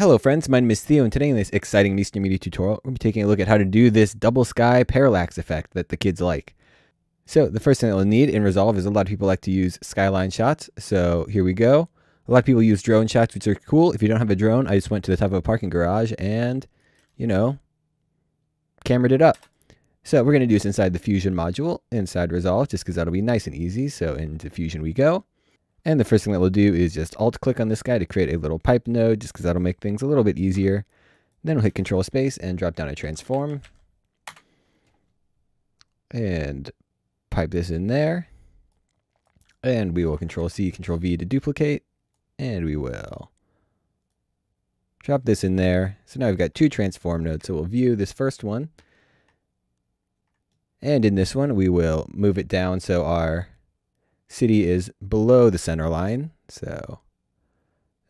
Hello friends, my name is Theo and today in this exciting Miesner Media tutorial, we'll be taking a look at how to do this double sky parallax effect that the kids like. So the first thing that we'll need in Resolve is a lot of people like to use skyline shots. So here we go. A lot of people use drone shots, which are cool. If you don't have a drone, I just went to the top of a parking garage and, you know, cameraed it up. So we're going to do this inside the Fusion module, inside Resolve, just because that'll be nice and easy. So into Fusion we go. And the first thing that we'll do is just alt click on this guy to create a little pipe node, just because that'll make things a little bit easier. Then we'll hit control space and drop down a transform. And pipe this in there. And we will control C, control V to duplicate. And we will drop this in there. So now we've got two transform nodes. So we'll view this first one. And in this one, we will move it down so our city is below the center line. So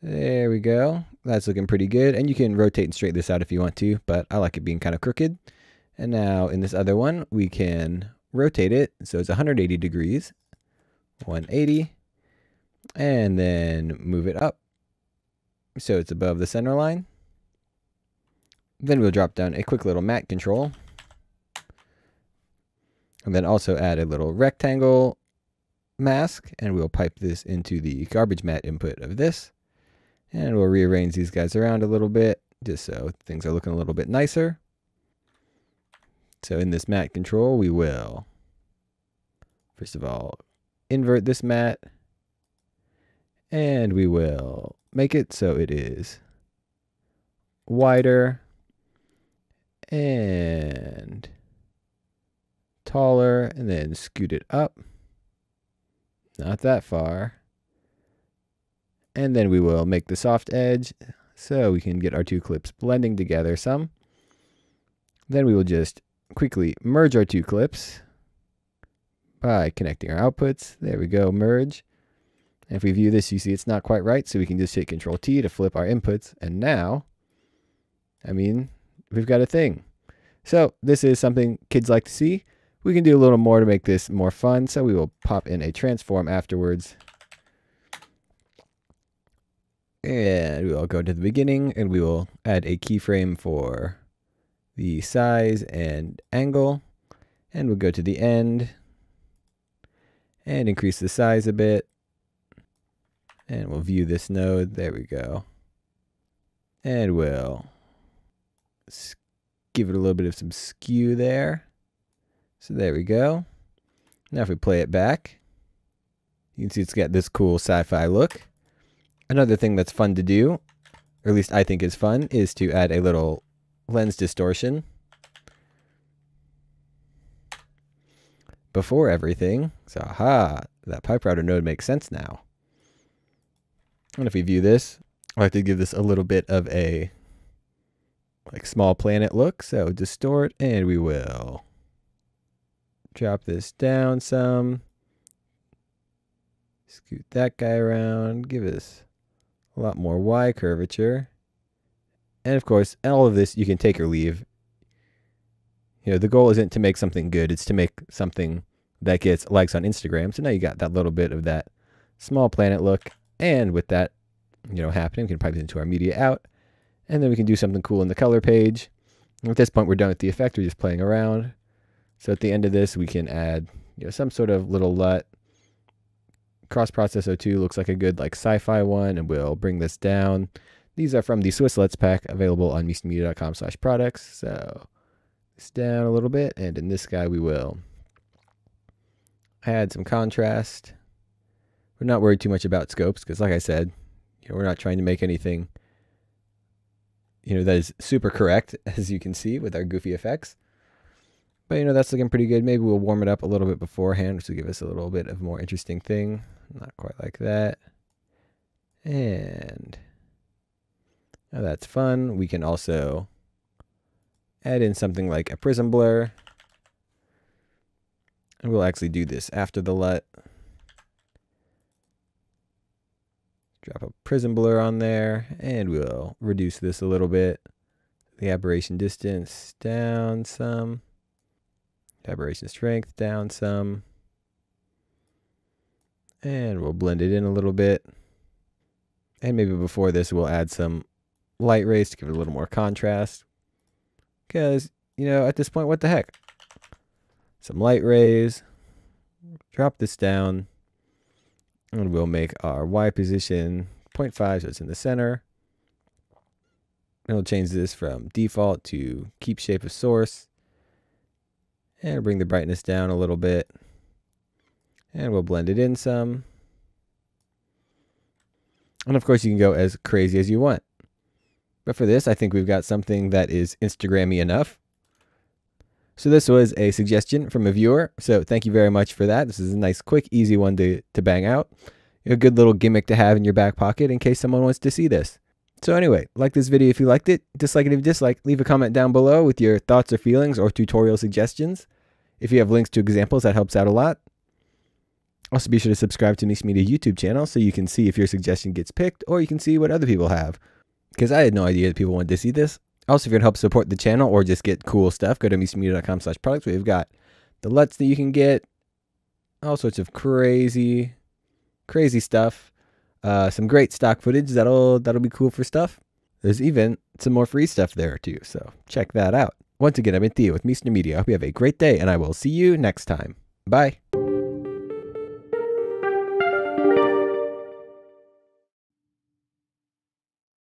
there we go. That's looking pretty good. And you can rotate and straighten this out if you want to, but I like it being kind of crooked. And now in this other one, we can rotate it. So it's 180 degrees, 180, and then move it up. So it's above the center line. Then we'll drop down a quick little matte control. And then also add a little rectangle mask and we'll pipe this into the garbage matte input of this. And we'll rearrange these guys around a little bit just so things are looking a little bit nicer. So in this matte control, we will, first of all, invert this matte and we will make it so it is wider and taller and then scoot it up. Not that far. And then we will make the soft edge so we can get our two clips blending together some. Then we will just quickly merge our two clips by connecting our outputs. There we go, merge. And if we view this, you see it's not quite right, so we can just hit Control T to flip our inputs. And now, I mean, we've got a thing. So this is something kids like to see. We can do a little more to make this more fun, so we will pop in a transform afterwards. And we will go to the beginning, and we will add a keyframe for the size and angle. And we'll go to the end and increase the size a bit. And we'll view this node. There we go. And we'll give it a little bit of some skew there. So there we go. Now if we play it back, you can see it's got this cool sci-fi look. Another thing that's fun to do, or at least I think is fun, is to add a little lens distortion before everything. So aha, that pipe router node makes sense now. And if we view this, I like to give this a little bit of a like small planet look. So distort and we will drop this down some. Scoot that guy around. Give us a lot more Y curvature. And of course, all of this you can take or leave. You know, the goal isn't to make something good, it's to make something that gets likes on Instagram. So now you got that little bit of that small planet look. And with that, you know, happening, we can pipe it into our media out. And then we can do something cool in the color page. And at this point, we're done with the effect. We're just playing around. So at the end of this, we can add you know some sort of little LUT. Cross Process 02 looks like a good like sci-fi one, and we'll bring this down. These are from the Swiss LUTs pack, available on miesnermedia.com slash products. So this down a little bit, and in this guy we will add some contrast. We're not worried too much about scopes, because like I said, you know, we're not trying to make anything you know that is super correct, as you can see with our goofy effects. But, you know, that's looking pretty good. Maybe we'll warm it up a little bit beforehand, to give us a little bit of more interesting thing. Not quite like that. And now that's fun. We can also add in something like a prism blur. And we'll actually do this after the LUT. Drop a prism blur on there, and we'll reduce this a little bit. The aberration distance down some. Aberration strength down some. And we'll blend it in a little bit. And maybe before this, we'll add some light rays to give it a little more contrast. Because, you know, at this point, what the heck? Some light rays. Drop this down. And we'll make our Y position 0.5 so it's in the center. And we'll change this from default to keep shape of source. And bring the brightness down a little bit. And we'll blend it in some. And of course, you can go as crazy as you want. But for this, I think we've got something that is Instagrammy enough. So this was a suggestion from a viewer. So thank you very much for that. This is a nice, quick, easy one to, to bang out. A good little gimmick to have in your back pocket in case someone wants to see this. So anyway, like this video if you liked it, dislike it if you dislike, leave a comment down below with your thoughts or feelings or tutorial suggestions. If you have links to examples, that helps out a lot. Also, be sure to subscribe to Miesner Media YouTube channel so you can see if your suggestion gets picked or you can see what other people have. Because I had no idea that people wanted to see this. Also, if you're going to help support the channel or just get cool stuff, go to miesnermedia.com slash products. We've got the LUTs that you can get, all sorts of crazy, crazy stuff. Uh, some great stock footage that'll that'll be cool for stuff. There's even some more free stuff there too, so check that out. Once again, I've been Theo with Miesner Media. I hope you have a great day, and I will see you next time. Bye.